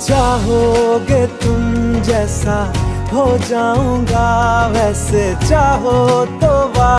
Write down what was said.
चाहोगे तुम जैसा हो जाऊँगा वैसे। चाहो तो